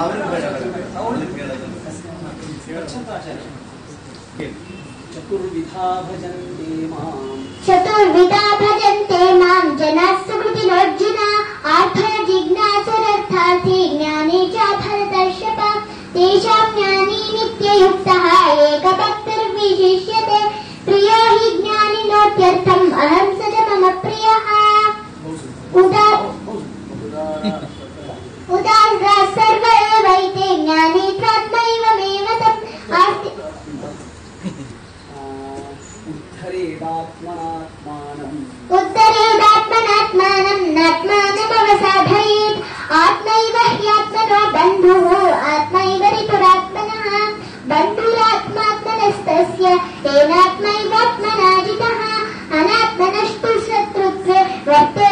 ಅವ್ರಿಗೆ ಬೇಡಗಳು ಅವ್ರಿಗೆ ಬೇಡಗಳು ಚತುರ್ವಿಧಾ ಭಜಂತೆ ಮಾಂ ಚತುರ್ವಿಧಾ ಭಜಂತೆ ಮಾಂ ಜನಾ ಸುಕೃತಿ ನೋರ್ಜುನ ಆರ್ಥ ಜಿಜ್ಞಾಸರರ್ಥಾರ್ಥಿ ಜ್ಞಾನೇ ಚ ಭರತರ್ಷಭ ತೇಷಾಂ ಜ್ಞಾನಿ ನಿತ್ಯಯುಕ್ತಃ ಏಕಭಕ್ತಿರ್ವಿಶಿಷ್ಯತೆ ಪ್ರಿಯೋ ಹಿ ಜ್ಞಾನಿನೋತ್ಯರ್ಥಂ ಅಹಂ उत्तरेदात्मनात्मानम्। नात्मानमवसाधयेत्। आत्मैव ह्यात्मनो बन्धुः। आत्मैव रिपुरात्मनः बन्धुरात्मात्मनस्तस्य। तेनात्मैवात्मनाजितः। अनात्मनस्तु शत्रुत्वे वर्तेतात्मैव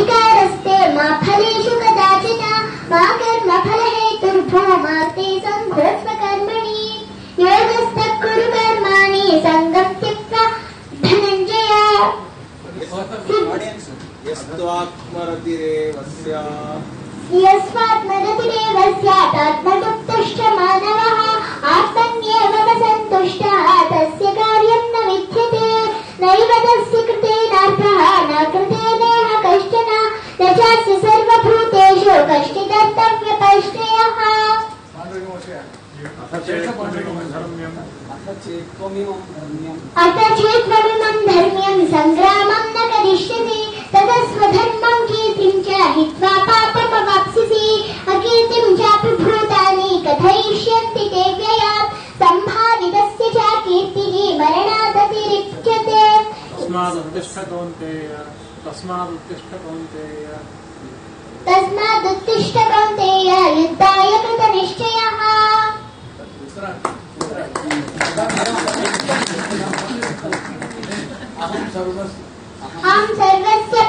अधिकारस्ते मा फलेषु कदाचित् मा कर्मफलहेतुर्भूमा ते सङ्घोऽस्वकर्मणि योगस्तः कुरु कर्माणि सङ्गम् त्यक्त्वा यस्मात्मरतिरेव स्यात् आत्मसप्तुश्च मानवः। आत्मन्येव न सन्तुष्टः तस्य कार्यं न विद्यते। नैव तस्य कृते नार्थः चास्य सर्वभूतेषु कश्चिदर्थव्यपश्चयः अथ अथ धर्म्यम् सङ्ग्रामम् न करिष्यसि ततः स्वधर्मम् कीर्तिम् च हित्वा पापमवाप्स्यसि अकीर्तिम् चापि भूतानि कथयिष्यन्ति ते व्ययात् सम्भावितस्य च कीर्तिः मरणादतिरिच्यते तस्मादुत्तिष्ठ कौन्तेय तस्मादुत्तिष्ठ कौन्तेय युद्धाय कृतनिश्चयः अहं सर्वस्य